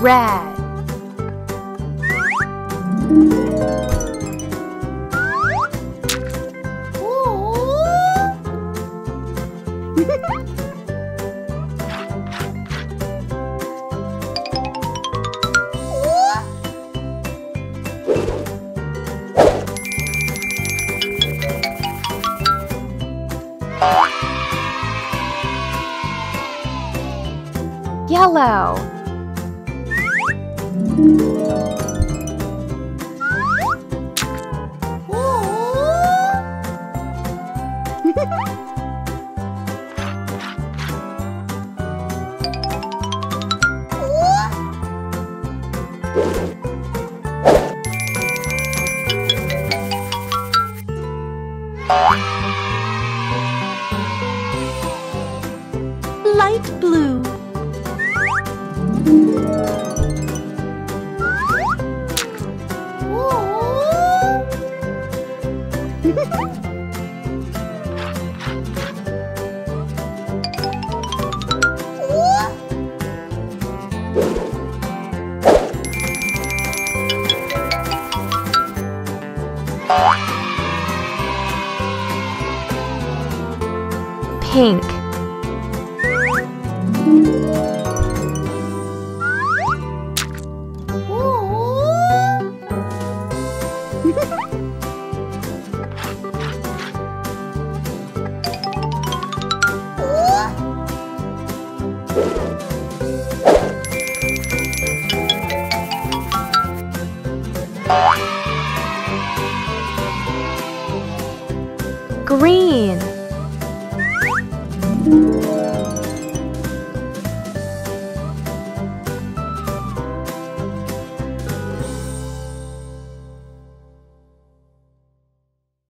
Red Ooh. yellow. Light blue pink green